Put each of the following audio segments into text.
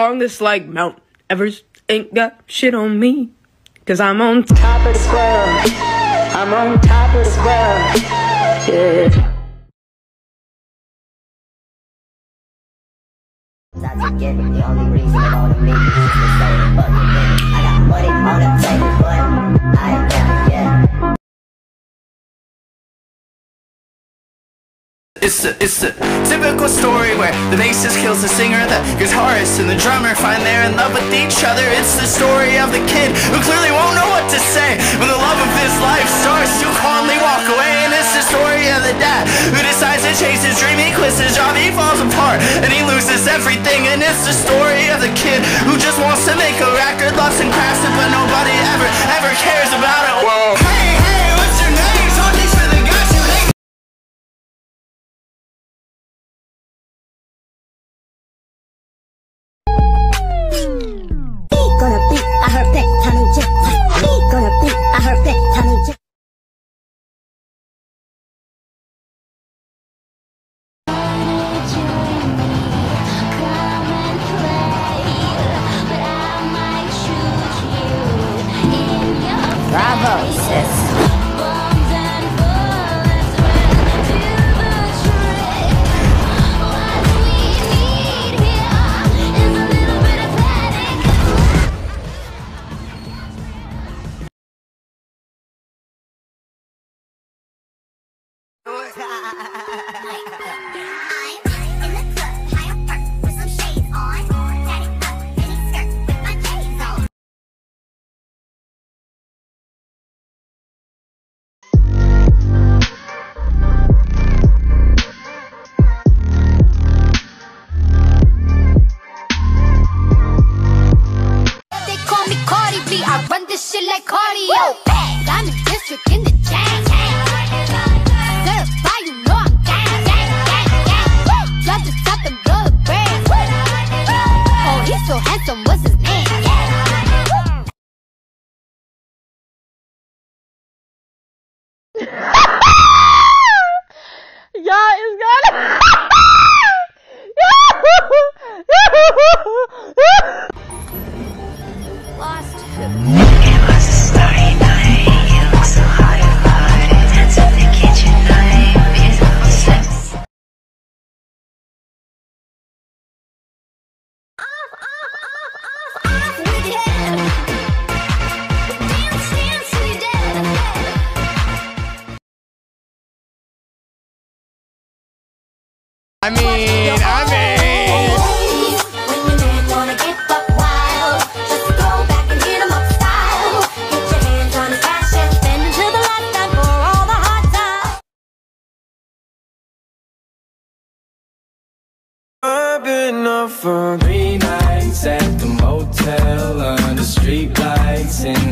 song that's like Mount Everest ain't got shit on me. Cause I'm on top of the world. I'm on top of the world. Yeah. I got money on the table, but I ain't got It's a, it's a typical story where the bassist kills the singer, the guitarist and the drummer find they're in love with each other. It's the story of the kid who clearly won't know what to say when the love of his life starts to calmly walk away. And it's the story of the dad who decides to chase his dream. He quits his job, he falls apart, and he loses everything. And it's the story of the kid who just wants to make a record, loves and crafts it, but nobody ever, ever cares about it. Whoa. Hey!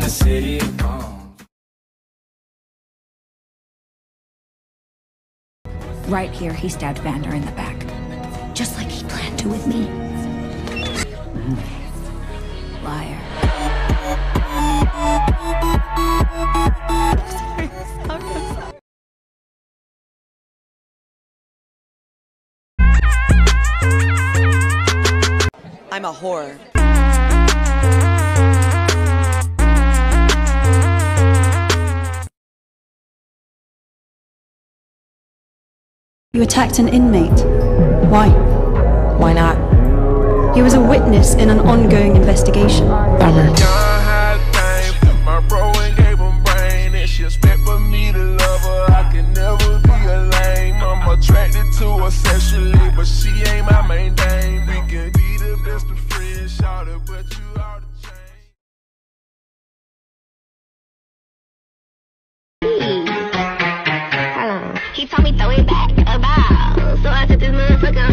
the city of palms. Right here, he stabbed Vander in the back. Just like he planned to with me. Liar. I'm a whore. You attacked an inmate. Why? Why not? He was a witness in an ongoing investigation. Bummer. My bro ain't gave him brain, and she expect for me to love her. I can never be a lame. I'm attracted to her sexually, but she ain't my main dame. We can be the best of friends, shout it, but you out of change. Hold on. He told me throw it back, about. So I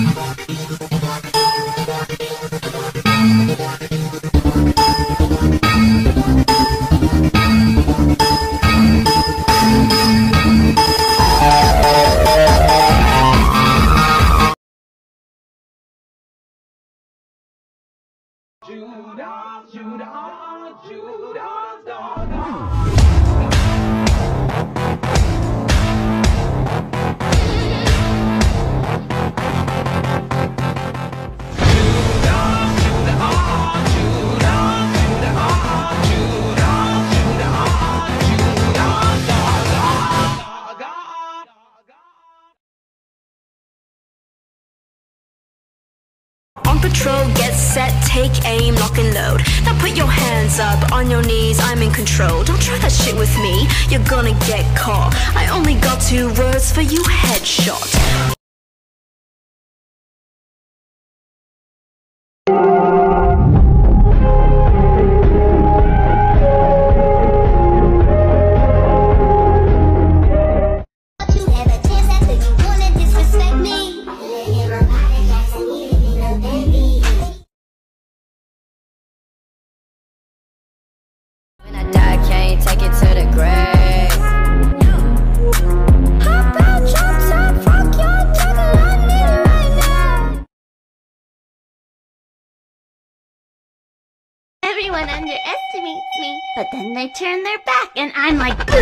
On patrol, get set, take aim, lock and load. Now put your hands up, on your knees, I'm in control. Don't try that shit with me, you're gonna get caught. I only got two words for you, headshot. They turn their back, and I'm like, boo.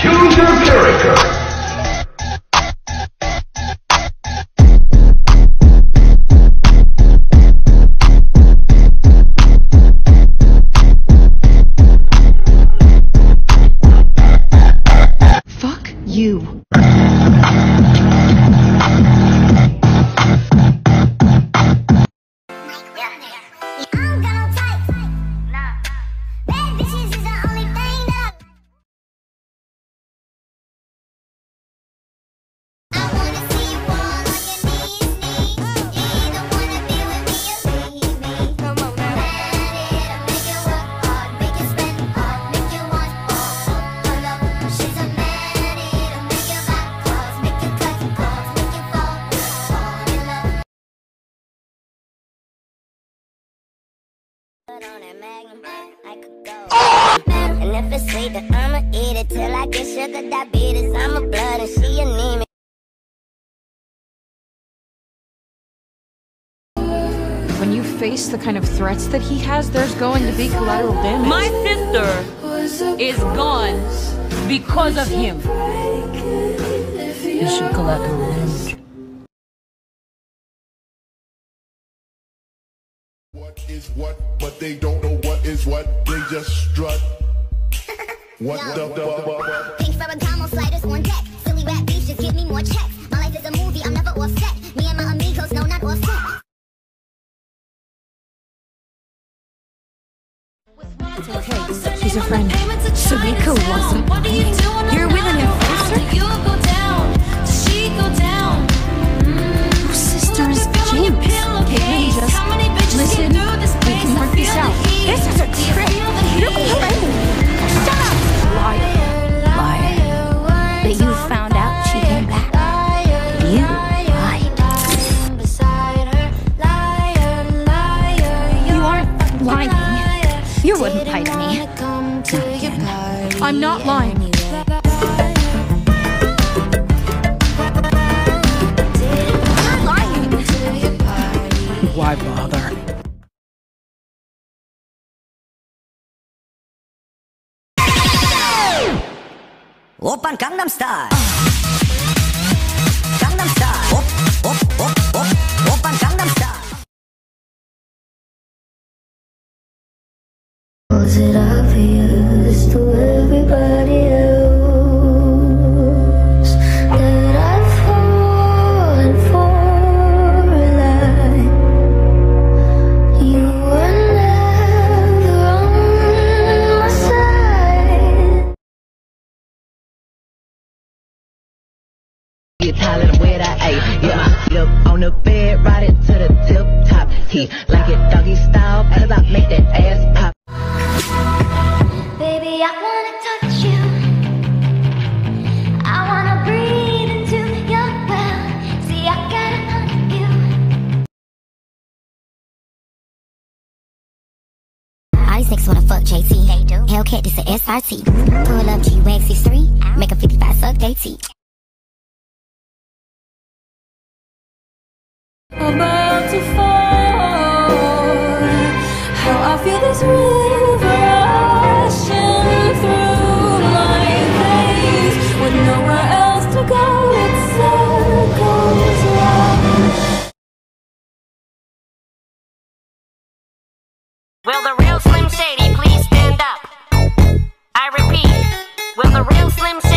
Choose your character. And if it's sweet, then I'ma eat it till I get sugar diabetes. I'm a blood and she anemic. When you face the kind of threats that he has, there's going to be collateral damage. My sister is gone because of him. You should collateral is what, but they don't know what is what. They just strut. What the fuck? Pink Ferragamo sliders on deck. Silly rap beats just give me more checks. My life is a movie, I'm never offset. Me and my amigos, no, not offset. It's okay. She's a friend. Sevika wasn't lying. You're with an enforcer? 오빤 강남스타일 강남스타일 오오오오 오빤 강남스타일 Was it obvious Get tired of where I ate. Yeah, my feet on the bed, ride it to the tip top. He like it doggy style, cause I make that ass pop. Baby, I wanna touch you. I wanna breathe into your well. See, I gotta hunt you. All these niggas wanna fuck JT. They do. Hellcat, this a SRT. Pull up G-Wags, three. Make a 55 suck they teeth. About to fall. How I feel this river rushing through my veins with nowhere else to go. It circles round. Will the real Slim Shady please stand up? I repeat, will the real Slim Shady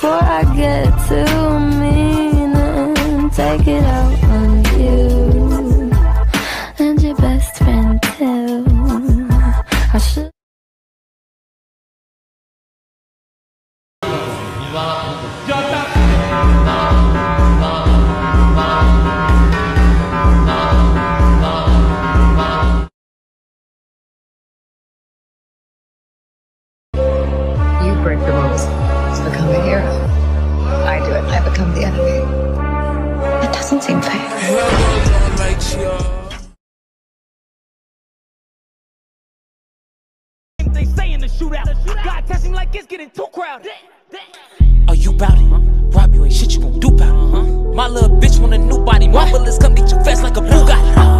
before I get too mean and take it out That doesn't seem fair. They say in the shootout, God testing like it's getting too crowded. Oh, you bout it? Rob you ain't shit you gon' do bout it, huh? My little bitch want a new body. My bullets come get you fast like a Bugatti.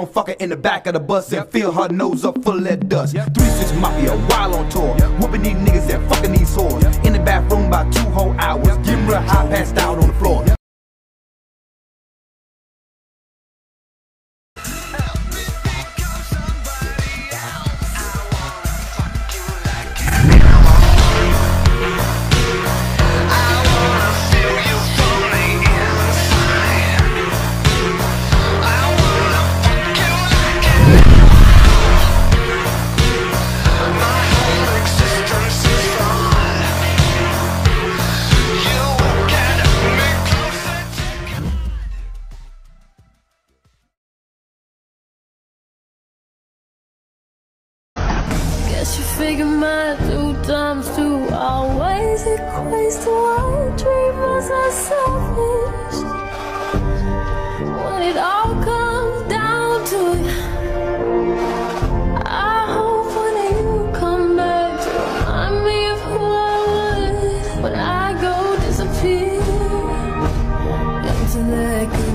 gon' fuck her in the back of the bus and fill her nose up full of that dust. Three six mafia while on tour, whooping these niggas and fucking these whores. In the bathroom about two whole hours, getting real high, passed out so selfish when it all comes down to it. I hope you come back to remind me of who I was when I go disappear that.